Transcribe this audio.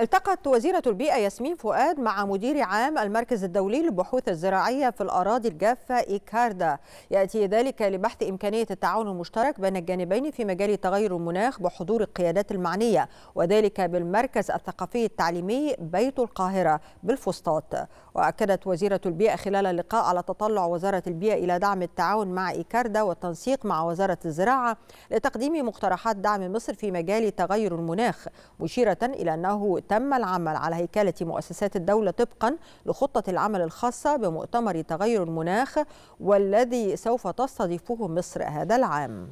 التقت وزيرة البيئة ياسمين فؤاد مع مدير عام المركز الدولي للبحوث الزراعية في الأراضي الجافة إيكاردا. يأتي ذلك لبحث إمكانية التعاون المشترك بين الجانبين في مجال تغير المناخ بحضور القيادات المعنية وذلك بالمركز الثقافي التعليمي بيت القاهرة بالفسطاط. وأكدت وزيرة البيئة خلال اللقاء على تطلع وزارة البيئة إلى دعم التعاون مع إيكاردا والتنسيق مع وزارة الزراعة لتقديم مقترحات دعم مصر في مجال تغير المناخ مشيرة إلى أنه تم العمل على هيكلة مؤسسات الدولة طبقا لخطة العمل الخاصة بمؤتمر تغير المناخ والذي سوف تستضيفه مصر هذا العام.